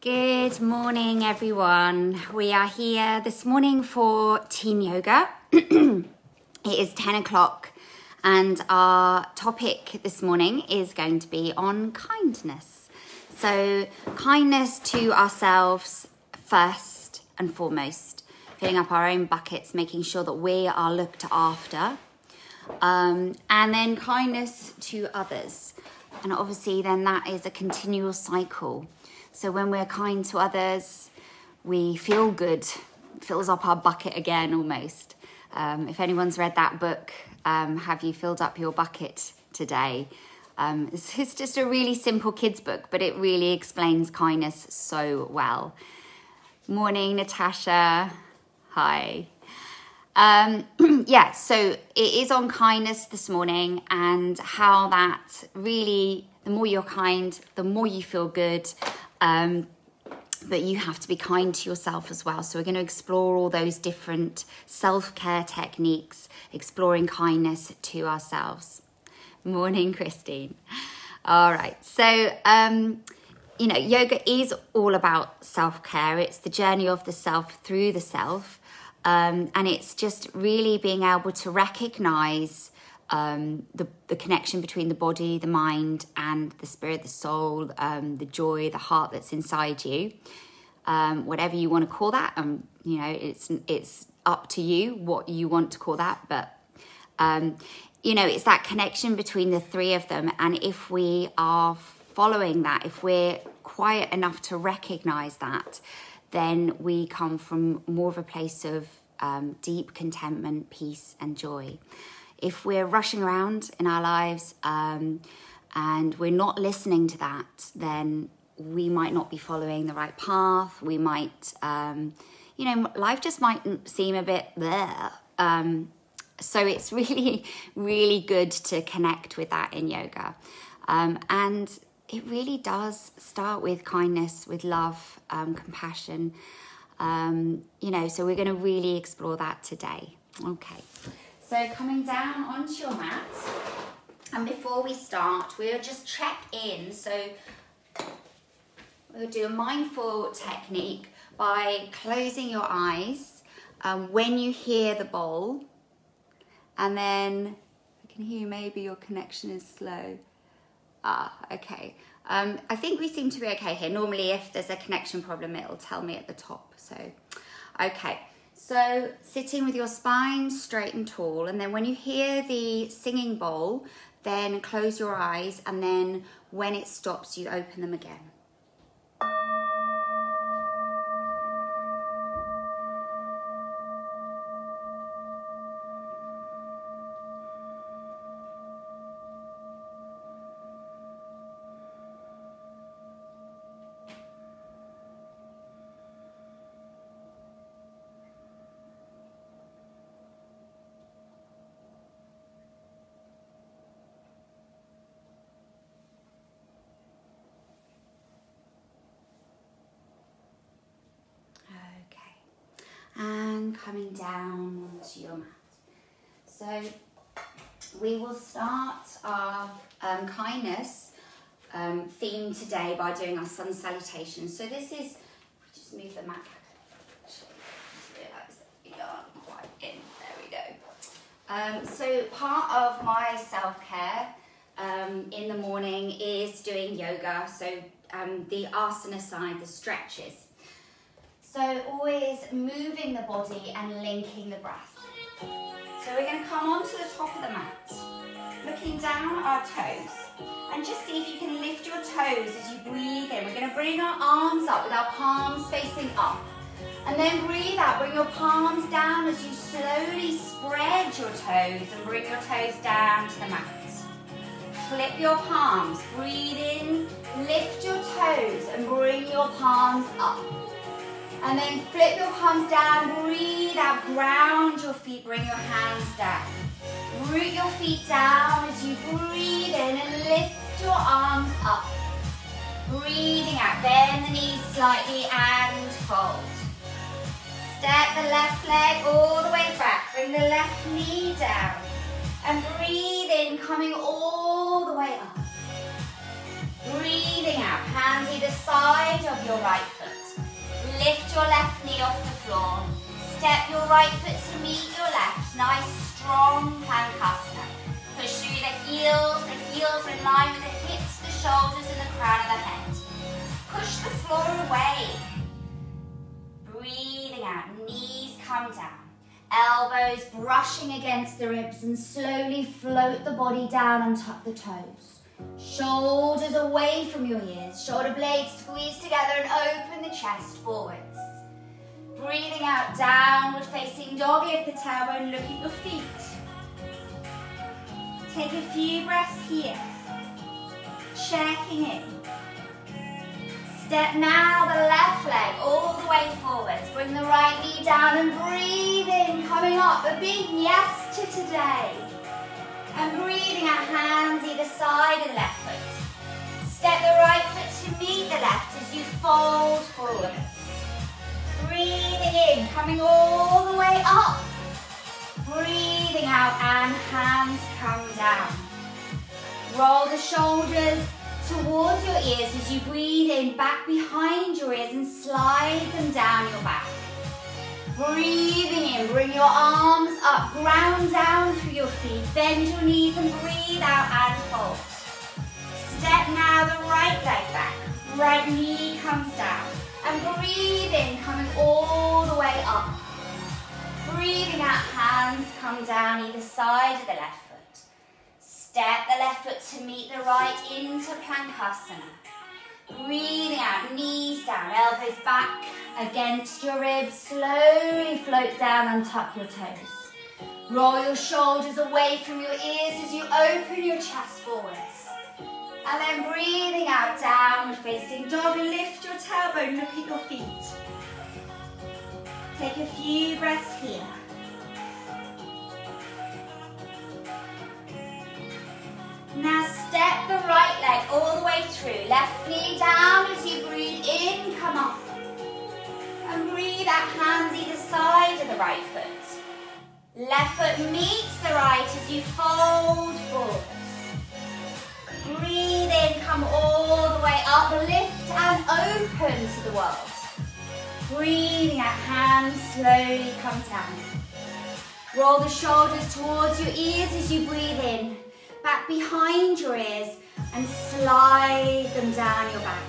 Good morning, everyone. We are here this morning for teen yoga. it is 10 o'clock, and our topic this morning is going to be on kindness. So, kindness to ourselves first and foremost, filling up our own buckets, making sure that we are looked after, um, and then kindness to others. And obviously, then that is a continual cycle. So when we're kind to others, we feel good, it fills up our bucket again almost. Um, if anyone's read that book, um, Have You Filled Up Your Bucket Today? Um, it's, it's just a really simple kids' book, but it really explains kindness so well. Morning, Natasha. Hi. Um, yeah, so it is on kindness this morning and how that really, the more you're kind, the more you feel good. Um, but you have to be kind to yourself as well. So, we're going to explore all those different self care techniques, exploring kindness to ourselves. Morning, Christine. All right, so um, you know, yoga is all about self care, it's the journey of the self through the self. Um, and it's just really being able to recognize um, the, the connection between the body, the mind, and the spirit, the soul, um, the joy, the heart that's inside you. Um, whatever you want to call that, um, you know, it's it's up to you what you want to call that. But um, you know, it's that connection between the three of them, and if we are following that, if we're quiet enough to recognize that, then we come from more of a place of um, deep contentment, peace, and joy. If we're rushing around in our lives um, and we're not listening to that, then we might not be following the right path. We might, um, you know, life just might seem a bit there. Um, so it's really, really good to connect with that in yoga. Um, and it really does start with kindness, with love, um, compassion. Um, you know, so we're going to really explore that today. Okay, so coming down onto your mat, and before we start, we'll just check in. So we'll do a mindful technique by closing your eyes um, when you hear the bowl, and then I can hear maybe your connection is slow. Ah, okay. Um, I think we seem to be okay here. Normally, if there's a connection problem, it'll tell me at the top. So, okay. So, sitting with your spine straight and tall, and then when you hear the singing bowl, then close your eyes, and then when it stops, you open them again. coming down onto your mat. So we will start our kindness um, theme today by doing our sun salutation. So this is, just move the mat. Um, so part of my self-care um, in the morning is doing yoga. So um, the asana side, the stretches. So always moving the body and linking the breath. So we're going to come onto the top of the mat, looking down our toes. And just see if you can lift your toes as you breathe in. We're going to bring our arms up with our palms facing up. And then breathe out, bring your palms down as you slowly spread your toes and bring your toes down to the mat. Flip your palms, breathe in, lift your toes and bring your palms up. And then flip your palms down, breathe out, ground your feet, bring your hands down. Root your feet down as you breathe in and lift your arms up. Breathing out, bend the knees slightly and fold. Step the left leg all the way back, bring the left knee down. And breathe in, coming all the way up. Breathing out, hands either side of your right foot. Lift your left knee off the floor. Step your right foot to meet your left. Nice, strong Plankhasana. Push through the heels. The heels are in line with the hips, the shoulders, and the crown of the head. Push the floor away. Breathing out, knees come down. Elbows brushing against the ribs and slowly float the body down and tuck the toes. Shoulders away from your ears. Shoulder blades squeeze together and open the chest forwards. Breathing out, downward facing dog. Lift the tailbone, look at your feet. Take a few breaths here. Checking in. Step now the left leg all the way forwards. Bring the right knee down and breathe in, coming up. A big yes to today. And breathing out, hands either side of the left foot. Step the right foot to meet the left as you fold forwards. In, coming all the way up. Breathing out and hands come down. Roll the shoulders towards your ears as you breathe in, back behind your ears and slide them down your back. Breathing in, bring your arms up, ground down through your feet, bend your knees and breathe out and fold. Step now the right leg back, right knee comes down. And breathe in, coming all the way up. Breathing out, hands come down either side of the left foot. Step the left foot to meet the right into Plankhasana. Breathing out, knees down, elbows back against your ribs. Slowly float down and tuck your toes. Roll your shoulders away from your ears as you open your chest forwards. And then breathing out, downward facing dog. Lift your tailbone, look at your feet. Take a few breaths here. Now step the right leg all the way through. Left knee down as you breathe in, come up. And breathe out, hands either side of the right foot. Left foot meets the right as you fold forward. Breathing out, hands slowly come down. Roll the shoulders towards your ears as you breathe in, back behind your ears and slide them down your back.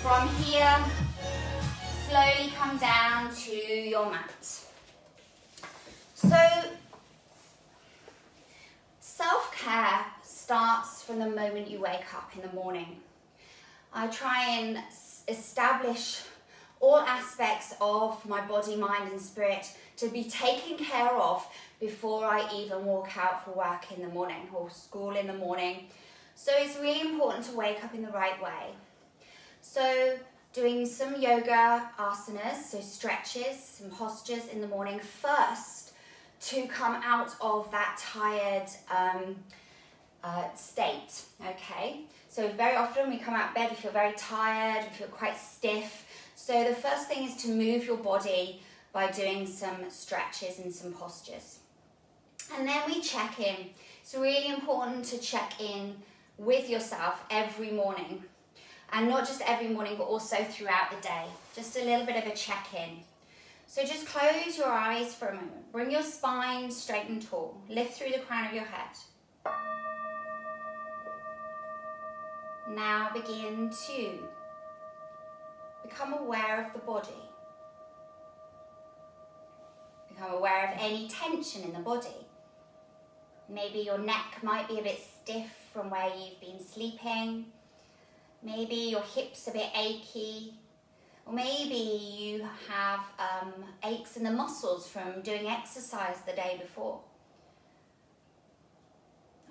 From here, slowly come down to your mat. So Self-care starts from the moment you wake up in the morning. I try and establish all aspects of my body, mind and spirit to be taken care of before I even walk out for work in the morning or school in the morning. So it's really important to wake up in the right way. So doing some yoga asanas, so stretches, some postures in the morning first to come out of that tired um, uh, state, okay? So very often we come out of bed, we feel very tired, we feel quite stiff. So the first thing is to move your body by doing some stretches and some postures. And then we check in. It's really important to check in with yourself every morning. And not just every morning, but also throughout the day. Just a little bit of a check-in. So just close your eyes for a moment. Bring your spine straight and tall. Lift through the crown of your head. Now begin to become aware of the body. Become aware of any tension in the body. Maybe your neck might be a bit stiff from where you've been sleeping. Maybe your hips a bit achy. Or maybe you have um, aches in the muscles from doing exercise the day before.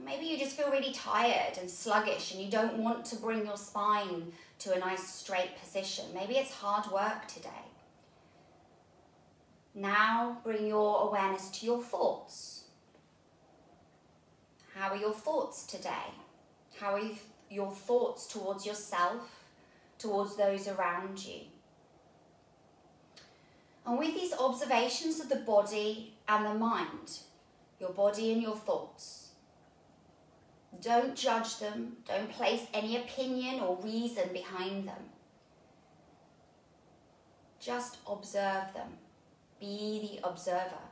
Maybe you just feel really tired and sluggish and you don't want to bring your spine to a nice straight position. Maybe it's hard work today. Now bring your awareness to your thoughts. How are your thoughts today? How are your thoughts towards yourself, towards those around you? And with these observations of the body and the mind, your body and your thoughts, Don't judge them. Don't place any opinion or reason behind them. Just observe them. Be the observer.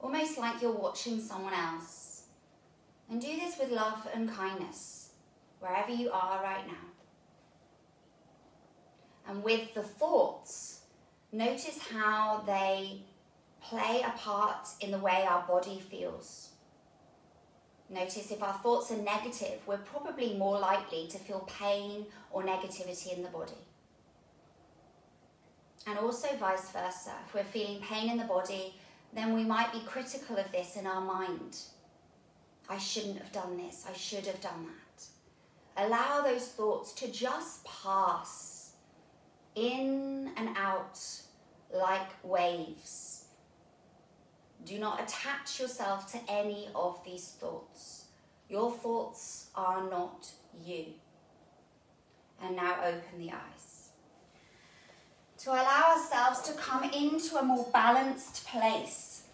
Almost like you're watching someone else. And do this with love and kindness, wherever you are right now. And with the thoughts, notice how they play a part in the way our body feels. Notice if our thoughts are negative, we're probably more likely to feel pain or negativity in the body. And also vice versa. If we're feeling pain in the body, then we might be critical of this in our mind. I shouldn't have done this. I should have done that. Allow those thoughts to just pass in and out like waves. Do not attach yourself to any of these thoughts. Your thoughts are not you. And now open the eyes to allow ourselves to come into a more balanced place.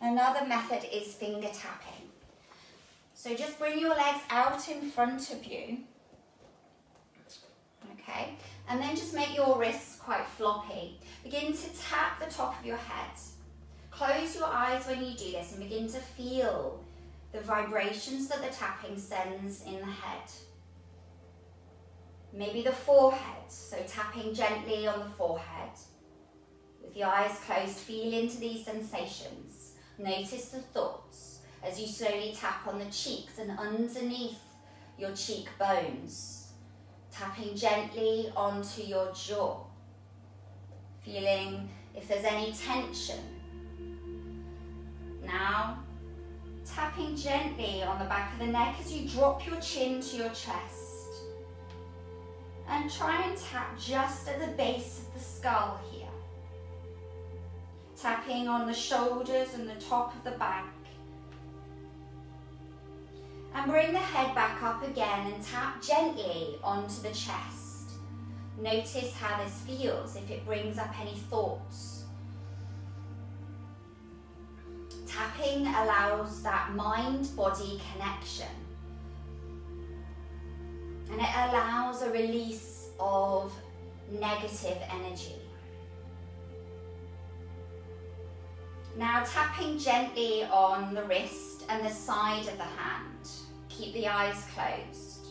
Another method is finger tapping. So just bring your legs out in front of you. Okay, and then just make your wrists quite floppy. Begin to tap the top of your head. Close your eyes when you do this and begin to feel the vibrations that the tapping sends in the head. Maybe the forehead, so tapping gently on the forehead. With the eyes closed, feel into these sensations. Notice the thoughts as you slowly tap on the cheeks and underneath your cheekbones. Tapping gently onto your jaw. Feeling if there's any tension. Tapping gently on the back of the neck as you drop your chin to your chest and try and tap just at the base of the skull here. Tapping on the shoulders and the top of the back. And bring the head back up again and tap gently onto the chest. Notice how this feels, if it brings up any thoughts. Tapping allows that mind-body connection and it allows a release of negative energy. Now tapping gently on the wrist and the side of the hand. Keep the eyes closed.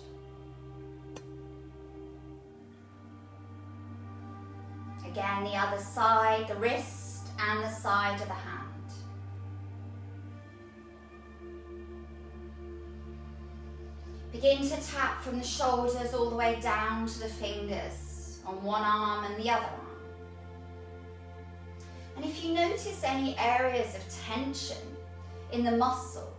Again, the other side, the wrist and the side of the hand. Begin to tap from the shoulders all the way down to the fingers on one arm and the other arm. And if you notice any areas of tension in the muscle,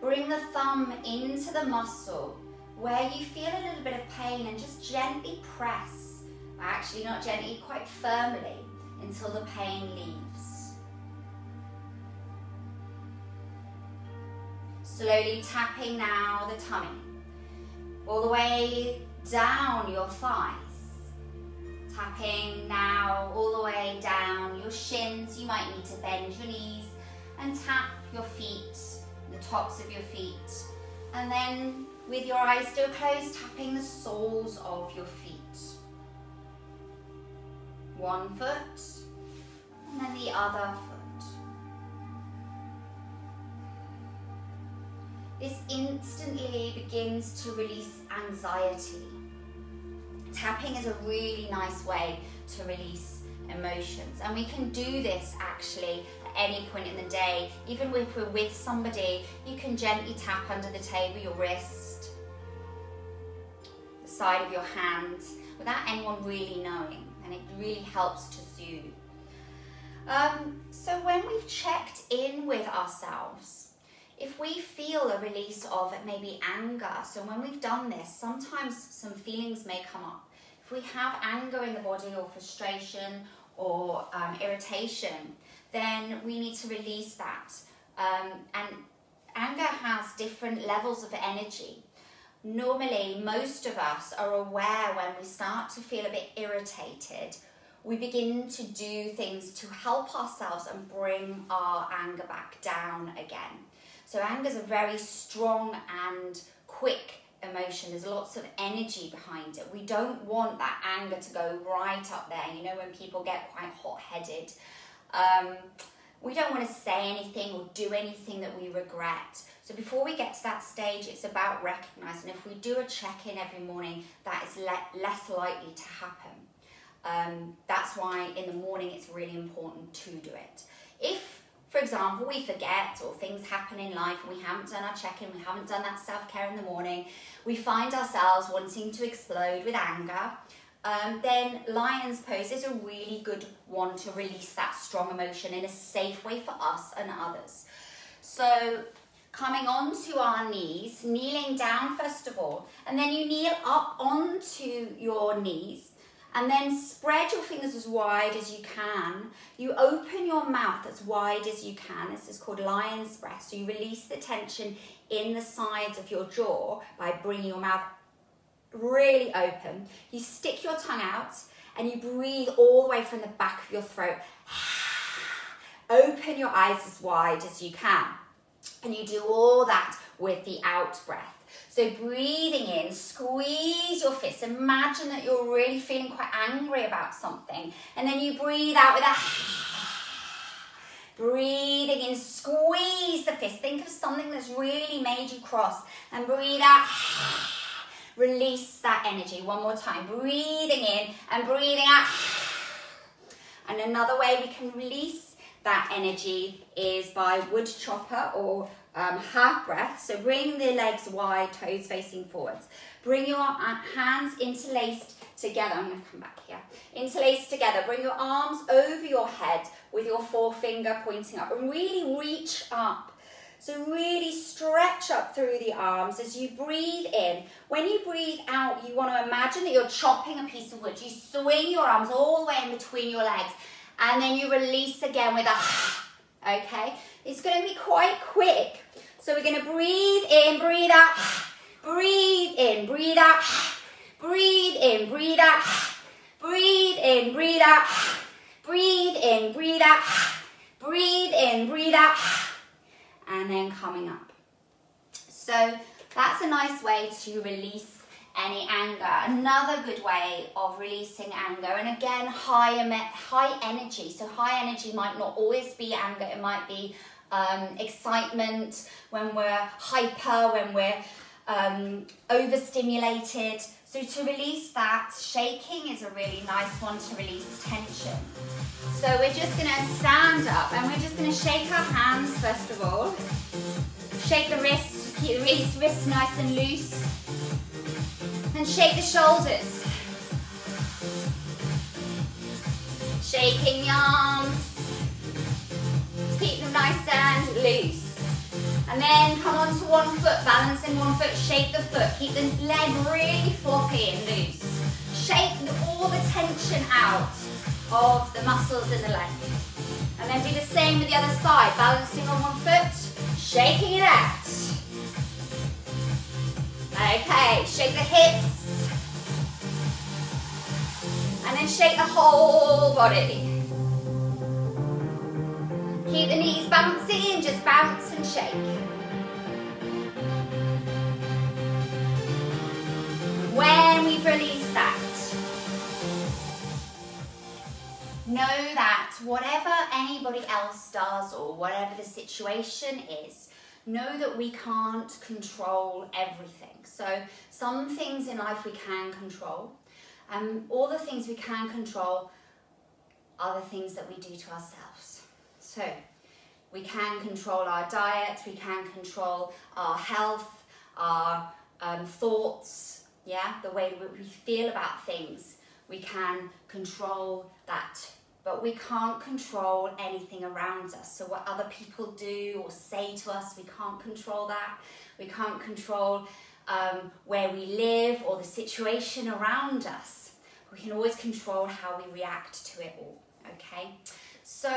bring the thumb into the muscle where you feel a little bit of pain and just gently press, actually not gently, quite firmly until the pain leaves. Slowly tapping now the tummy all the way down your thighs. Tapping now all the way down your shins. You might need to bend your knees and tap your feet, the tops of your feet. And then with your eyes still closed, tapping the soles of your feet. One foot and then the other foot. This instantly begins to release anxiety. Tapping is a really nice way to release emotions. And we can do this actually at any point in the day. Even if we're with somebody, you can gently tap under the table, your wrist, the side of your hand, without anyone really knowing. And it really helps to soothe. Um, so when we've checked in with ourselves, if we feel a release of maybe anger, so when we've done this, sometimes some feelings may come up. If we have anger in the body or frustration or um, irritation, then we need to release that. Um, and anger has different levels of energy. Normally, most of us are aware when we start to feel a bit irritated, we begin to do things to help ourselves and bring our anger back down again. So anger is a very strong and quick emotion. There's lots of energy behind it. We don't want that anger to go right up there. You know, when people get quite hot headed. Um, we don't want to say anything or do anything that we regret. So before we get to that stage, it's about recognizing if we do a check-in every morning, that is le less likely to happen. Um, that's why in the morning it's really important to do it. If, for example, we forget or things happen in life and we haven't done our check-in, we haven't done that self-care in the morning, we find ourselves wanting to explode with anger, um, then lion's pose is a really good one to release that strong emotion in a safe way for us and others. So coming onto our knees, kneeling down first of all, and then you kneel up onto your knees and then spread your fingers as wide as you can. You open your mouth as wide as you can. This is called lion's breath. So you release the tension in the sides of your jaw by bringing your mouth really open. You stick your tongue out and you breathe all the way from the back of your throat. Open your eyes as wide as you can. And you do all that with the out breath. So breathing in, squeeze your fists. Imagine that you're really feeling quite angry about something. And then you breathe out with a breathing in, squeeze the fist. Think of something that's really made you cross. And breathe out. Release that energy. One more time. Breathing in and breathing out. And another way we can release that energy is by wood chopper or um, half breath. So bring the legs wide, toes facing forwards. Bring your uh, hands interlaced together. I'm going to come back here. Interlaced together. Bring your arms over your head with your forefinger pointing up and really reach up so really stretch up through the arms as you breathe in. When you breathe out, you want to imagine that you're chopping a piece of wood. You swing your arms all the way in between your legs and then you release again with a okay? It's going to be quite quick. So we're going to breathe in, breathe out, breathe in, breathe out, breathe in, breathe out, breathe in, breathe out, breathe in, breathe out, breathe in, breathe out. And then coming up. So that's a nice way to release any anger. Another good way of releasing anger, and again, high, high energy. So high energy might not always be anger, it might be um, excitement, when we're hyper, when we're um, overstimulated. So to release that, shaking is a really nice one to release tension. So we're just gonna stand up and we're just gonna shake our hands first of all. Shake the wrists, keep the wrists, nice and loose. And shake the shoulders. Shaking the arms. Keep them nice and loose. And then come onto one foot, balancing one foot, shake the foot. Keep the leg really floppy and loose. Shake all the tension out of the muscles in the leg. And then do the same with the other side, balancing on one foot, shaking it out. Okay, shake the hips. And then shake the whole body. Keep the knees bouncing, just bounce and shake. When we've released that, know that whatever anybody else does or whatever the situation is, know that we can't control everything. So some things in life we can control, and all the things we can control are the things that we do to ourselves. So we can control our diet, we can control our health, our um, thoughts, yeah, the way we feel about things. We can control that, but we can't control anything around us. So what other people do or say to us, we can't control that. We can't control um, where we live or the situation around us. We can always control how we react to it all, okay? So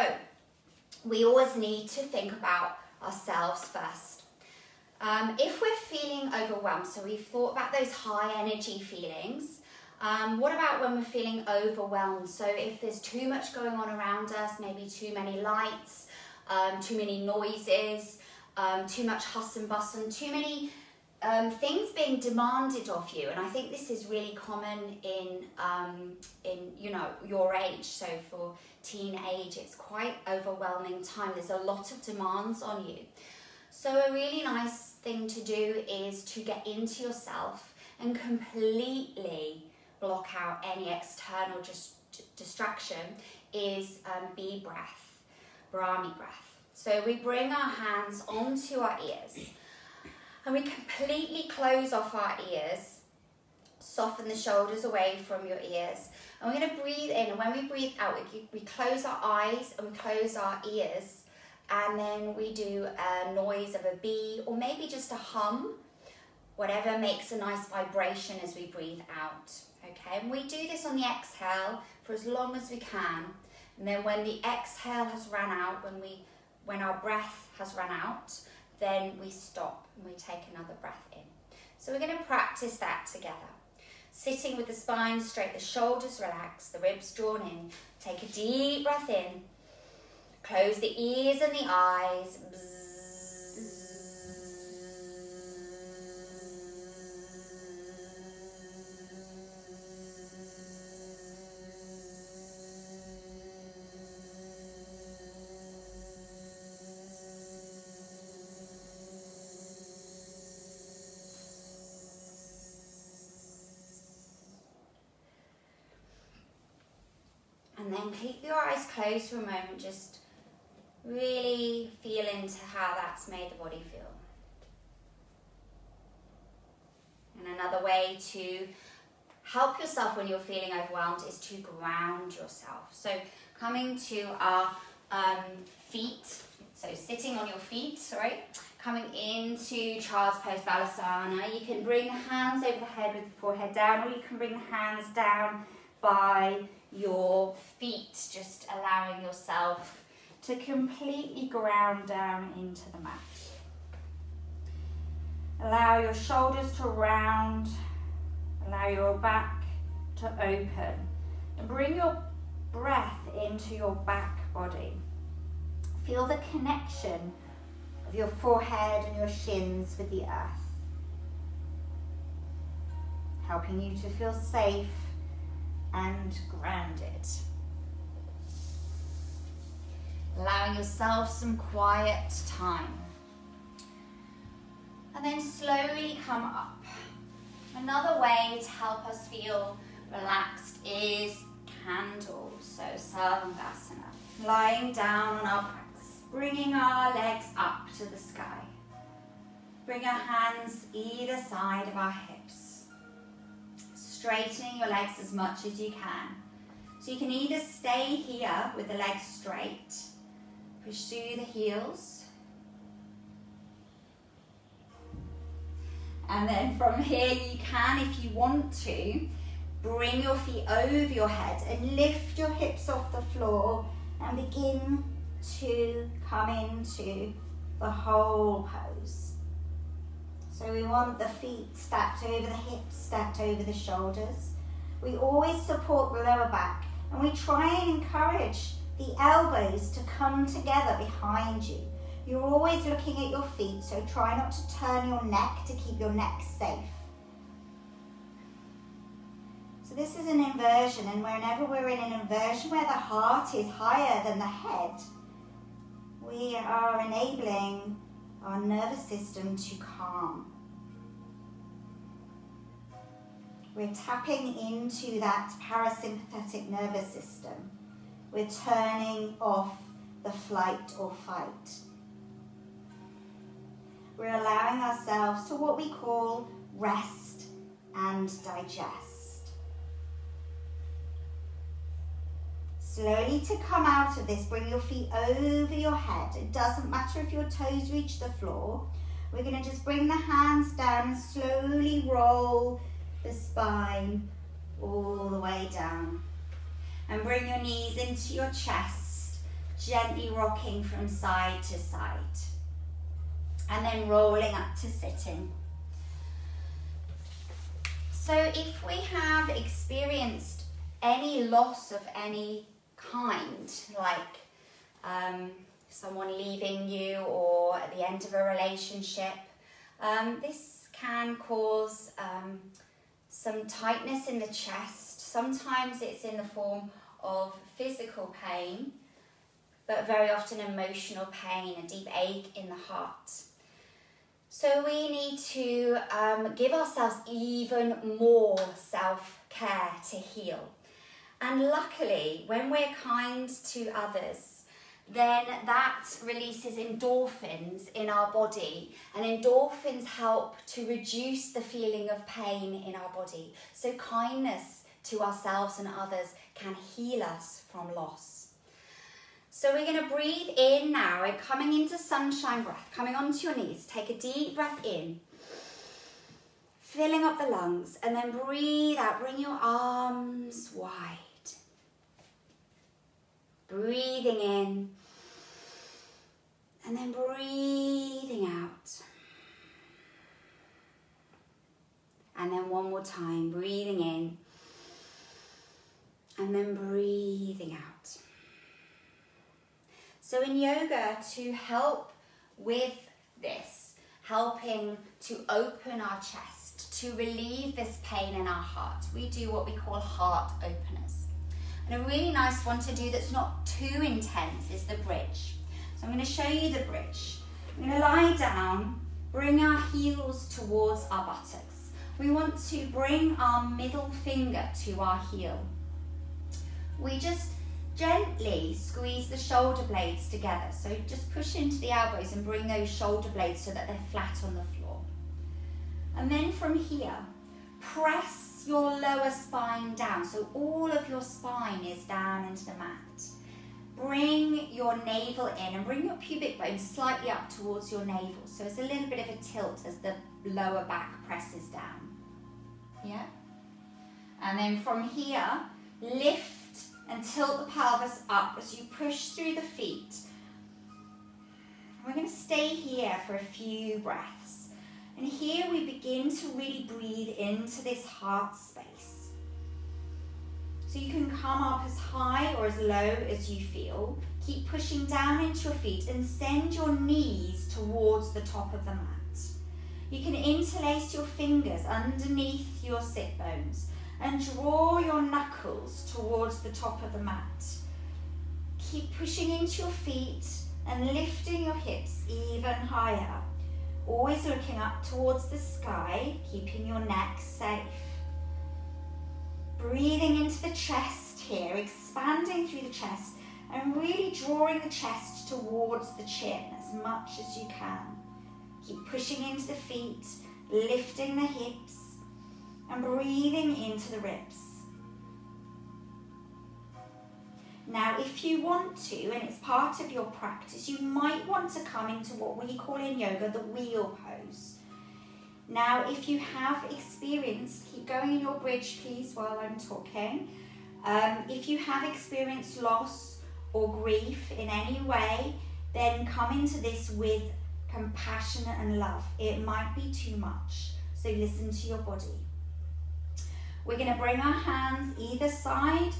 we always need to think about ourselves first. Um, if we're feeling overwhelmed, so we've thought about those high energy feelings, um, what about when we're feeling overwhelmed? So if there's too much going on around us, maybe too many lights, um, too many noises, um, too much hustle and bustle, too many um, things being demanded of you, and I think this is really common in um, in you know your age. So for teenage, it's quite overwhelming time. There's a lot of demands on you. So a really nice thing to do is to get into yourself and completely block out any external just distraction. Is um, be breath, Bhramari breath. So we bring our hands onto our ears and we completely close off our ears, soften the shoulders away from your ears. And we're going to breathe in, and when we breathe out, we, we close our eyes and we close our ears, and then we do a noise of a bee or maybe just a hum, whatever makes a nice vibration as we breathe out. Okay, and we do this on the exhale for as long as we can. And then when the exhale has run out, when we when our breath has run out, then we stop and we take another breath in. So we're going to practice that together. Sitting with the spine straight, the shoulders relaxed, the ribs drawn in. Take a deep breath in. Close the ears and the eyes. And keep your eyes closed for a moment, just really feel into how that's made the body feel. And another way to help yourself when you're feeling overwhelmed is to ground yourself. So coming to our um, feet, so sitting on your feet, right? Coming into Child's Pose Balasana, you can bring the hands over the head with the forehead down, or you can bring the hands down by your feet, just allowing yourself to completely ground down into the mat. Allow your shoulders to round, allow your back to open, and bring your breath into your back body. Feel the connection of your forehead and your shins with the earth, helping you to feel safe and grounded. Allowing yourself some quiet time. And then slowly come up. Another way to help us feel relaxed is candle, so Sarvangasana. Lying down on our backs, bringing our legs up to the sky. Bring our hands either side of our hips straightening your legs as much as you can. So you can either stay here with the legs straight, push through the heels, and then from here you can, if you want to, bring your feet over your head and lift your hips off the floor and begin to come into the whole pose. So we want the feet stacked over the hips, stacked over the shoulders. We always support the lower back and we try and encourage the elbows to come together behind you. You're always looking at your feet, so try not to turn your neck to keep your neck safe. So this is an inversion, and whenever we're in an inversion where the heart is higher than the head, we are enabling our nervous system to calm. We're tapping into that parasympathetic nervous system. We're turning off the flight or fight. We're allowing ourselves to what we call rest and digest. Slowly to come out of this, bring your feet over your head. It doesn't matter if your toes reach the floor. We're going to just bring the hands down and slowly roll the spine all the way down. And bring your knees into your chest, gently rocking from side to side. And then rolling up to sitting. So if we have experienced any loss of any kind, like um, someone leaving you or at the end of a relationship, um, this can cause um, some tightness in the chest. Sometimes it's in the form of physical pain, but very often emotional pain, a deep ache in the heart. So we need to um, give ourselves even more self care to heal. And luckily, when we're kind to others, then that releases endorphins in our body, and endorphins help to reduce the feeling of pain in our body. So, kindness to ourselves and others can heal us from loss. So, we're going to breathe in now and coming into sunshine breath, coming onto your knees. Take a deep breath in, filling up the lungs, and then breathe out. Bring your arms wide. Breathing in and then breathing out. And then one more time, breathing in and then breathing out. So, in yoga, to help with this, helping to open our chest, to relieve this pain in our heart, we do what we call heart openers. And a really nice one to do that's not too intense is the bridge. So I'm going to show you the bridge. I'm going to lie down, bring our heels towards our buttocks. We want to bring our middle finger to our heel. We just gently squeeze the shoulder blades together. So just push into the elbows and bring those shoulder blades so that they're flat on the floor. And then from here, press your lower spine down. So all of your spine is down into the mat. Bring your navel in and bring your pubic bone slightly up towards your navel. So it's a little bit of a tilt as the lower back presses down. Yeah? And then from here, lift and tilt the pelvis up as you push through the feet. We're going to stay here for a few breaths. And here we begin to really breathe into this heart space. So you can come up as high or as low as you feel. Keep pushing down into your feet and send your knees towards the top of the mat. You can interlace your fingers underneath your sit bones and draw your knuckles towards the top of the mat. Keep pushing into your feet and lifting your hips even higher. Always looking up towards the sky, keeping your neck safe. Breathing into the chest here, expanding through the chest and really drawing the chest towards the chin as much as you can. Keep pushing into the feet, lifting the hips and breathing into the ribs. Now, if you want to, and it's part of your practice, you might want to come into what we call in yoga the wheel pose. Now, if you have experience, keep going in your bridge, please, while I'm talking. Um, if you have experienced loss or grief in any way, then come into this with compassion and love. It might be too much, so listen to your body. We're going to bring our hands either side.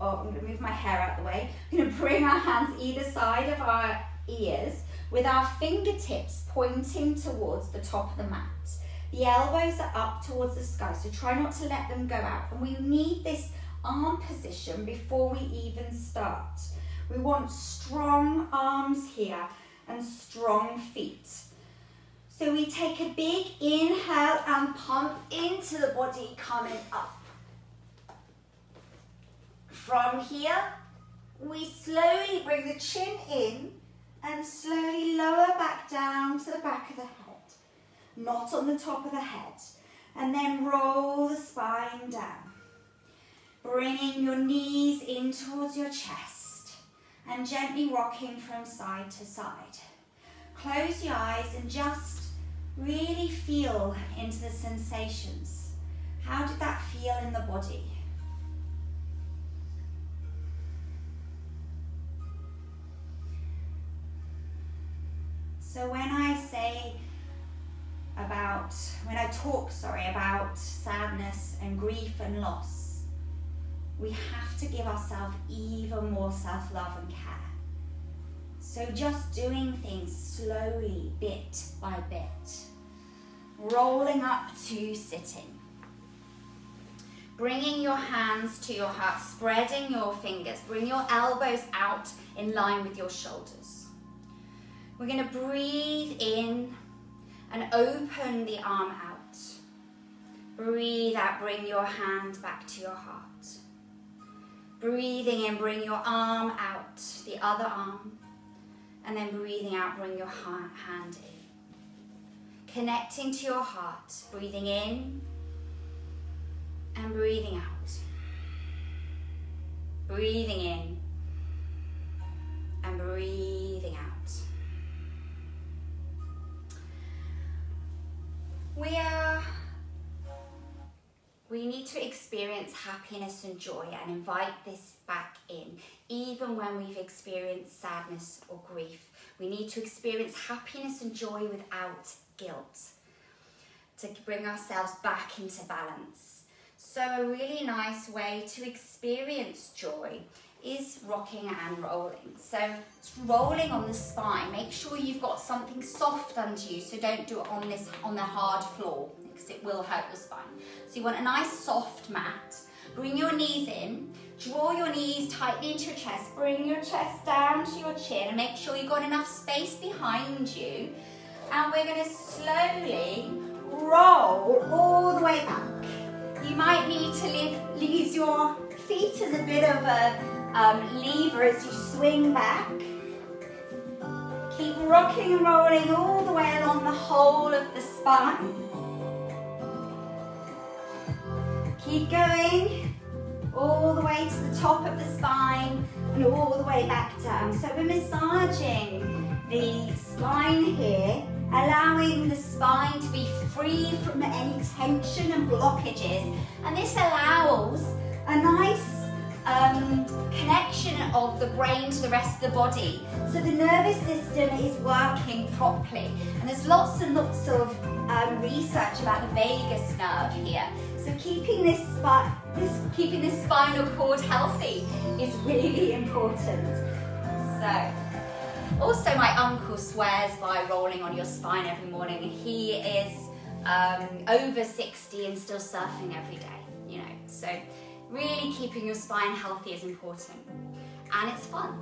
Oh, I'm to move my hair out the way. I'm to bring our hands either side of our ears with our fingertips pointing towards the top of the mat. The elbows are up towards the sky, so try not to let them go out. And we need this arm position before we even start. We want strong arms here and strong feet. So we take a big inhale and pump into the body coming up. From here, we slowly bring the chin in and slowly lower back down to the back of the head not on the top of the head. And then roll the spine down. Bringing your knees in towards your chest and gently rocking from side to side. Close your eyes and just really feel into the sensations. How did that feel in the body? So when I say about, when I talk, sorry, about sadness and grief and loss, we have to give ourselves even more self love and care. So just doing things slowly, bit by bit. rolling up to sitting. Bringing your hands to your heart, spreading your fingers. Bring your elbows out in line with your shoulders. We're going to breathe in and open the arm out. Breathe out, bring your hand back to your heart. Breathing in, bring your arm out, the other arm. And then breathing out, bring your hand in. Connecting to your heart, breathing in and breathing out. Breathing in and breathing out. We are we need to experience happiness and joy and invite this back in, even when we've experienced sadness or grief. We need to experience happiness and joy without guilt to bring ourselves back into balance. So a really nice way to experience joy is rocking and rolling. So it's rolling on the spine. Make sure you've got something soft under you, so don't do it on this on the hard floor because it will hurt your spine. So you want a nice soft mat. Bring your knees in, draw your knees tightly into your chest, bring your chest down to your chin and make sure you've got enough space behind you. And we're gonna slowly roll all the way back. You might need to leave, use your feet as a bit of a um, lever as you swing back. Keep rocking and rolling all the way along the whole of the spine. Keep going all the way to the top of the spine and all the way back down. So we're massaging the spine here allowing the spine to be free from any tension and blockages. And this allows a nice um, connection of the brain to the rest of the body. So the nervous system is working properly. And there's lots and lots of um, research about the vagus nerve here. So keeping this, this, keeping this spinal cord healthy is really important. So also, my uncle swears by rolling on your spine every morning. He is um, over 60 and still surfing every day, you know. So really keeping your spine healthy is important. And it's fun.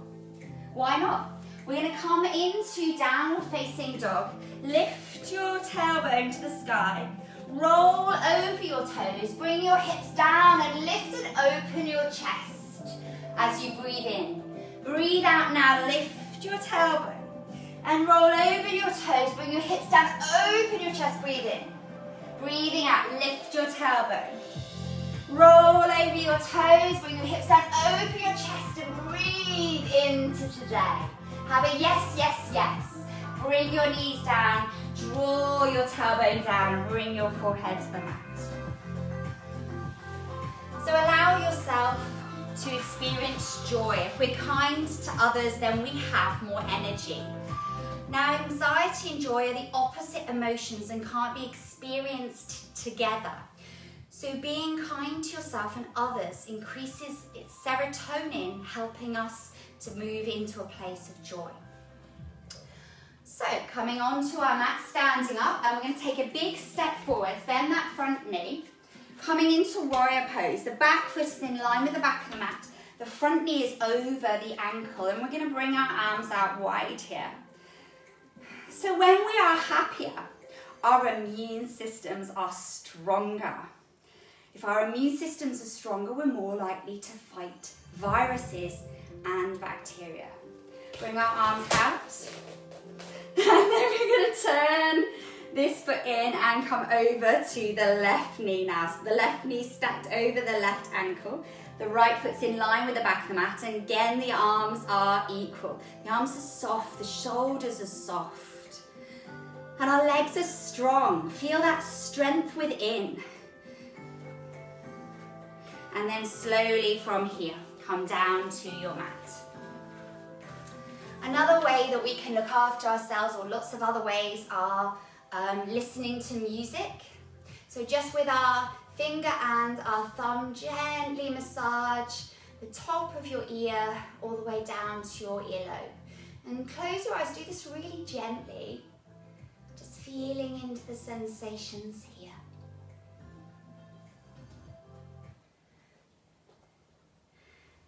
Why not? We're gonna come into downward facing dog. Lift your tailbone to the sky. Roll over your toes. Bring your hips down and lift and open your chest as you breathe in. Breathe out now, lift your tailbone. And roll over your toes, bring your hips down, open your chest, breathe in. Breathing out, lift your tailbone. Roll over your toes, bring your hips down, open your chest and breathe into today. Have a yes, yes, yes. Bring your knees down, draw your tailbone down bring your forehead to the mat. So allow yourself to experience joy. If we're kind to others, then we have more energy. Now, anxiety and joy are the opposite emotions and can't be experienced together. So being kind to yourself and others increases its serotonin, helping us to move into a place of joy. So coming onto our mat, standing up, and we're going to take a big step forward, bend that front knee, Coming into warrior pose, the back foot is in line with the back of the mat. The front knee is over the ankle and we're gonna bring our arms out wide here. So when we are happier, our immune systems are stronger. If our immune systems are stronger, we're more likely to fight viruses and bacteria. Bring our arms out. And then we're gonna turn this foot in and come over to the left knee now. So the left knee stacked over the left ankle. The right foot's in line with the back of the mat. And again, the arms are equal. The arms are soft, the shoulders are soft. And our legs are strong. Feel that strength within. And then slowly from here, come down to your mat. Another way that we can look after ourselves, or lots of other ways, are um, listening to music. So just with our finger and our thumb, gently massage the top of your ear all the way down to your earlobe. And close your eyes, do this really gently. Just feeling into the sensations here.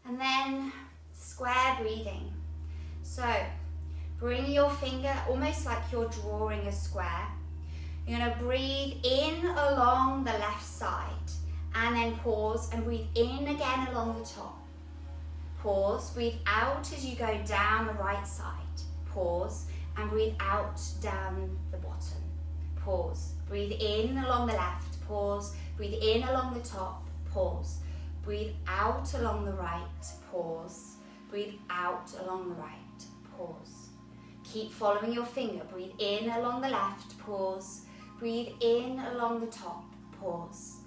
And then square breathing. So bring your finger almost like you're drawing a square. You're going to breathe in along the left side and then pause and breathe in again along the top. Pause, breathe out as you go down the right side. Pause and breathe out down the bottom. Pause, breathe in along the left. Pause, breathe in along the top. Pause, breathe out along the right. Pause, breathe out along the right. Pause. Keep following your finger. Breathe in along the left. Pause. Breathe in along the top. Pause.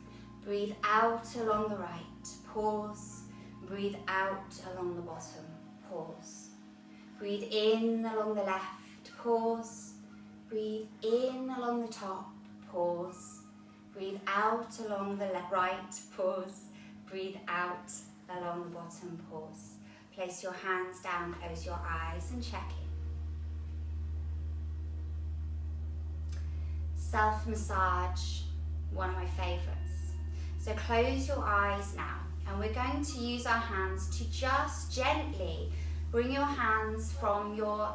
Breathe out along the right. Pause. Breathe out along the bottom. Pause. Breathe in along the left. Pause. Breathe in along the top. Pause. Breathe out along the right. Pause. Breathe out along the bottom. Pause. Place your hands down, close your eyes and check in. Self massage, one of my favourites. So close your eyes now and we're going to use our hands to just gently bring your hands from your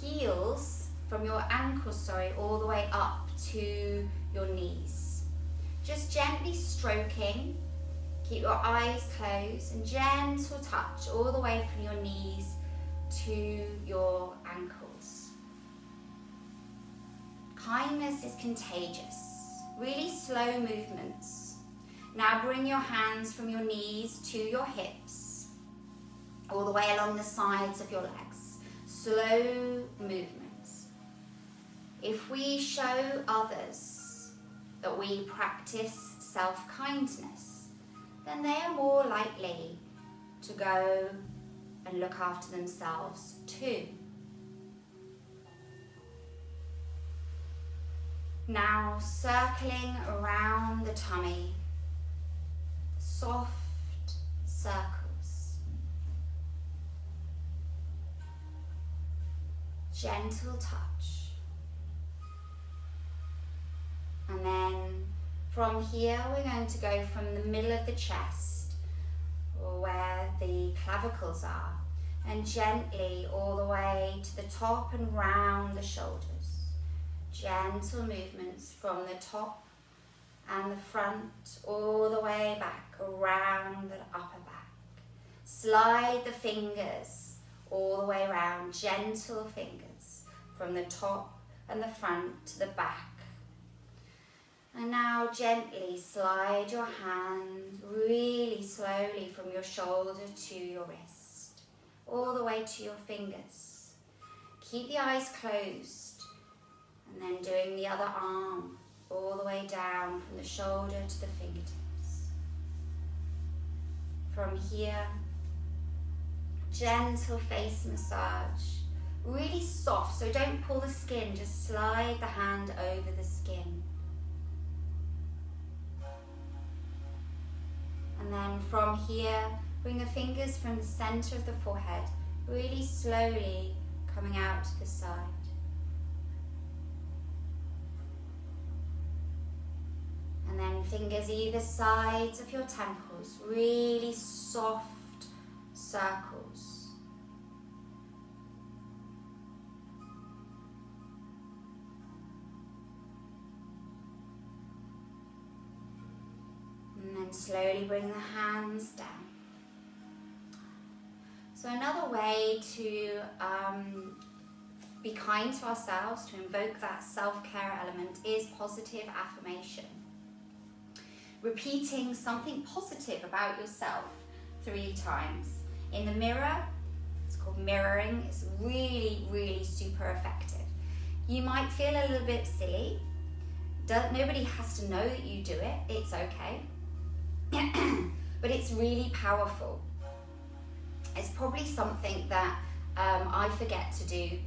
heels, from your ankles, sorry, all the way up to your knees. Just gently stroking, keep your eyes closed and gentle touch all the way from your knees to your ankles. Kindness is contagious really slow movements. Now bring your hands from your knees to your hips, all the way along the sides of your legs. Slow movements. If we show others that we practice self-kindness, then they are more likely to go and look after themselves too. Now circling around the tummy, soft circles. Gentle touch. From here we're going to go from the middle of the chest where the clavicles are and gently all the way to the top and round the shoulders gentle movements from the top and the front all the way back around the upper back. Slide the fingers all the way around, gentle fingers from the top and the front to the back. And now gently slide your hand really slowly from your shoulder to your wrist, all the way to your fingers. Keep the eyes closed and then doing the other arm all the way down from the shoulder to the fingertips. From here, gentle face massage, really soft, so don't pull the skin, just slide the hand over the skin. And then from here, bring the fingers from the center of the forehead, really slowly coming out to the side. And then fingers either sides of your temples, really soft circles. Slowly bring the hands down. So another way to um, be kind to ourselves, to invoke that self-care element is positive affirmation repeating something positive about yourself three times. In the mirror, it's called mirroring, it's really, really super effective. You might feel a little bit silly. Don't, nobody has to know that you do it, it's okay. but it's really powerful. It's probably something that um, I forget to do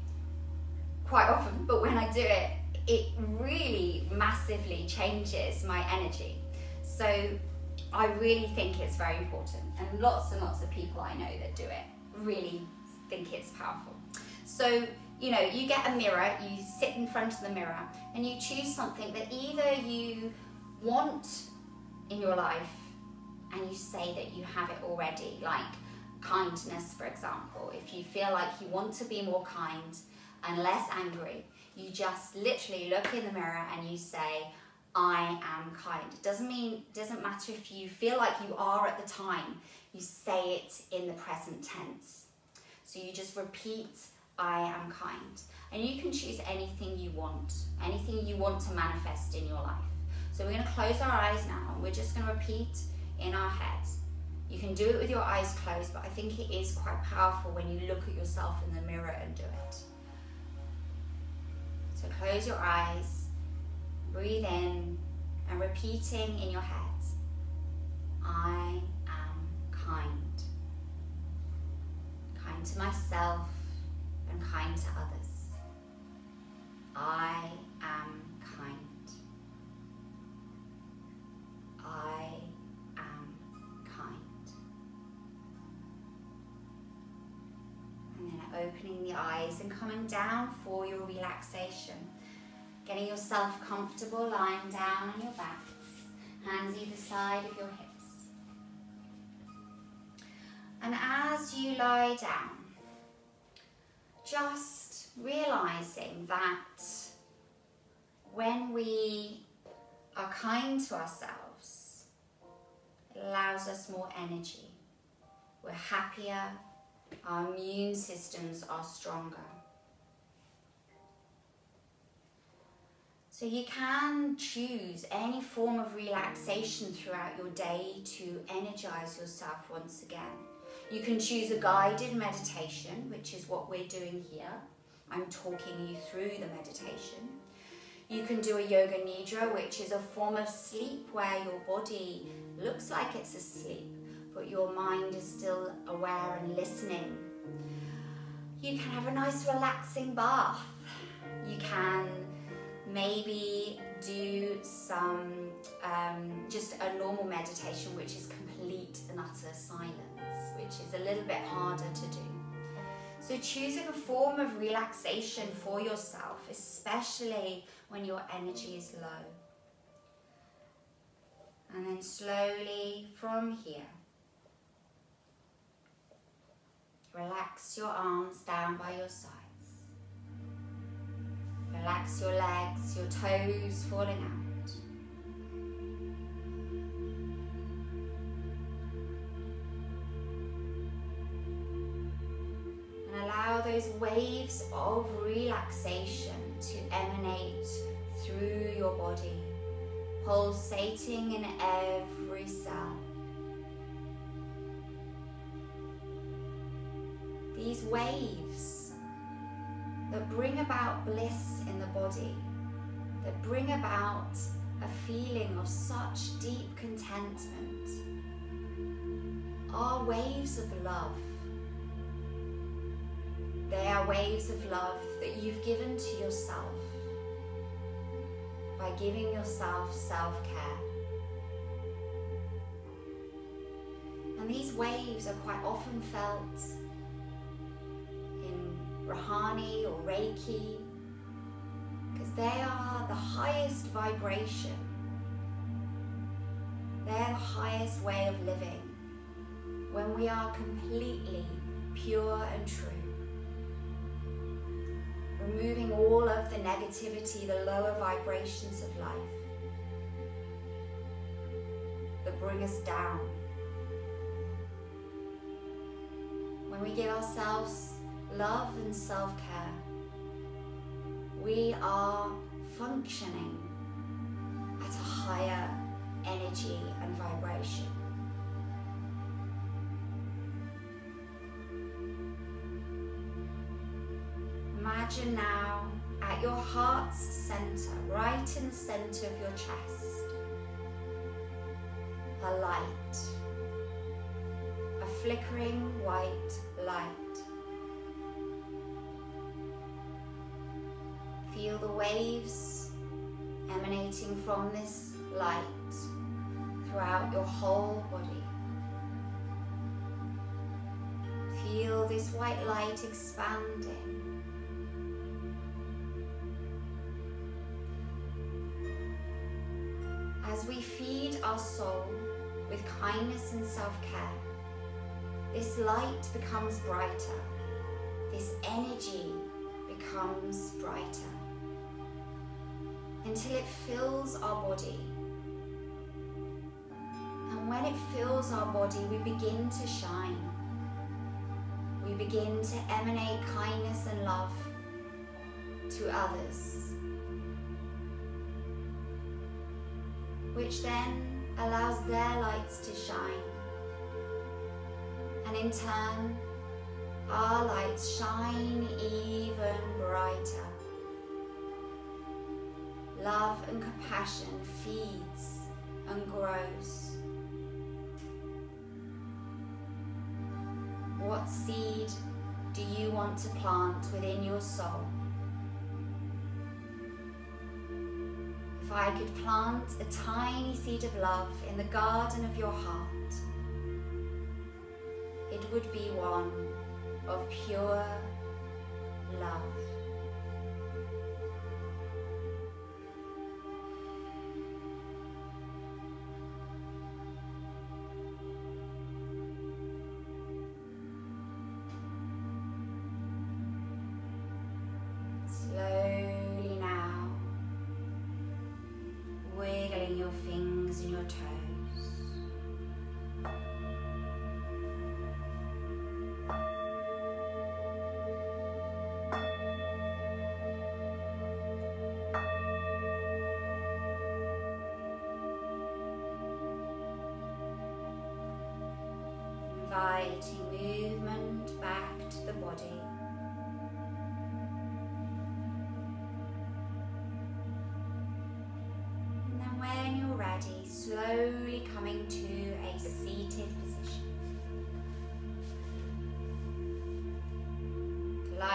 quite often, but when I do it, it really massively changes my energy. So I really think it's very important and lots and lots of people I know that do it really think it's powerful. So you know, you get a mirror, you sit in front of the mirror, and you choose something that either you want in your life and you say that you have it already, like kindness, for example. If you feel like you want to be more kind and less angry, you just literally look in the mirror and you say, I am kind. It doesn't mean, doesn't matter if you feel like you are at the time, you say it in the present tense. So you just repeat, I am kind. And you can choose anything you want, anything you want to manifest in your life. So we're going to close our eyes now and we're just going to repeat in our heads. You can do it with your eyes closed, but I think it is quite powerful when you look at yourself in the mirror and do it. So close your eyes, breathe in, and repeating in your head, I am kind. Kind to myself and kind to others. I am kind. I opening the eyes and coming down for your relaxation. Getting yourself comfortable lying down on your back, hands either side of your hips. And as you lie down, just realizing that when we are kind to ourselves, it allows us more energy. We're happier, our immune systems are stronger. So you can choose any form of relaxation throughout your day to energize yourself once again. You can choose a guided meditation, which is what we're doing here. I'm talking you through the meditation. You can do a yoga nidra, which is a form of sleep where your body looks like it's asleep, but your mind is still aware and listening. You can have a nice relaxing bath. You can maybe do some um, just a normal meditation which is complete and utter silence which is a little bit harder to do so choosing a form of relaxation for yourself especially when your energy is low and then slowly from here relax your arms down by your sides. Relax your legs, your toes falling out. And allow those waves of relaxation to emanate through your body, pulsating in every cell. These waves that bring about bliss in the body, that bring about a feeling of such deep contentment, are waves of love. They are waves of love that you've given to yourself by giving yourself self-care. And these waves are quite often felt Bhramari or Reiki, because they are the highest vibration. They're the highest way of living when we are completely pure and true. Removing all of the negativity, the lower vibrations of life that bring us down. When we give ourselves love and self-care, we are functioning at a higher energy and vibration. Imagine now at your heart's center, right in the center of your chest, a light, a flickering white light. Feel the waves emanating from this light throughout your whole body. Feel this white light expanding. As we feed our soul with kindness and self-care, this light becomes brighter, this energy becomes brighter until it fills our body. And when it fills our body, we begin to shine. We begin to emanate kindness and love to others, which then allows their lights to shine. And in turn, our lights shine even brighter. Love and compassion feeds and grows. What seed do you want to plant within your soul? If I could plant a tiny seed of love in the garden of your heart, it would be one of pure love.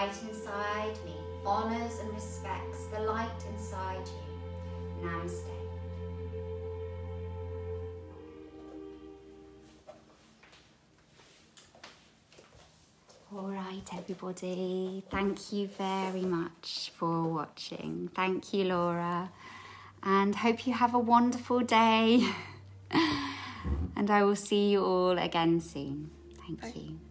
Light inside me honors and respects the light inside you. Namaste. All right, everybody. Thank you very much for watching. Thank you, Laura. And hope you have a wonderful day. and I will see you all again soon. Thank Bye. you.